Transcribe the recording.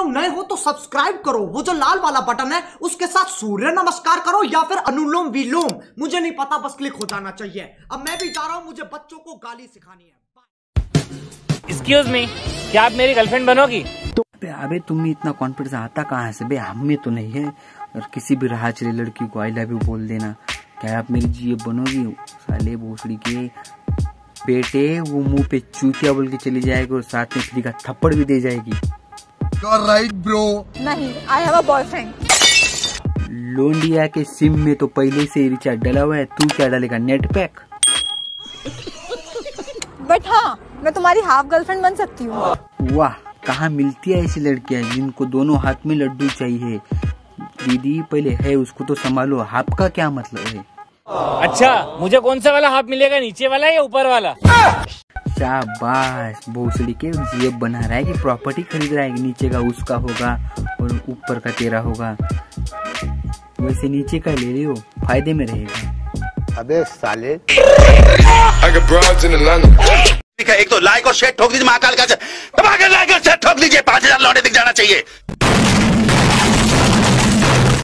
लोग नए हो तो सब्सक्राइब करो। वो जो लाल वाला बटन है उसके साथ सूर्य नमस्कार करो या फिर अनुलोम विलोम। मुझे नहीं पता बस क्लिक हो जाना चाहिए। अब मैं भी जा रहा हूँ मुझे बच्चों को गाली सिखानी है। एक्सक्यूज मी क्या आप मेरी गर्लफ्रेंड बनोगी? अबे अबे तुम्हें इतना कॉन्फिडेंस आता कहाँ से? बे हमें तो नहीं है। और किसी भी राह चले लड़की को आई लव यू बोल देना। क्या आप मेरी जीए बनोगी? साले भोसड़ी के बेटे वो मुँह पे चूतिया बोल के चली जाएगी और साथ में फ्री का थप्पड़ भी दे जाएगी। राइट ब्रो नहीं आई हैव अ बॉयफ्रेंड लोंडिया के सिम में तो पहले से ही रिचार्ज डला हुआ है। तू क्या डालेगा नेट पैक? बट हाँ मैं तुम्हारी हाफ़ गर्लफ्रेंड बन सकती हूँ। वाह कहाँ मिलती है ऐसी लड़कियाँ जिनको दोनों हाथ में लड्डू चाहिए? दीदी पहले है उसको तो संभालो। हाफ़ का क्या मतलब है? अच्छा मुझे कौन सा वाला हाफ़ मिलेगा नीचे वाला या ऊपर वाला? शाबाश। भोसड़ी के जेब बना रहा है कि प्रॉपर्टी खरीद रहा है कि नीचे का उसका होगा और ऊपर का तेरा होगा। वैसे नीचे का ले लियो फ़ायदे में रहेगा। अबे साले। है एक तो लाइक और शेयर ठोक दीजिए महाकाल का। लाइक और शेयर ठोक दीजिए। पाँच हज़ार लौटे दिख जाना चाहिए।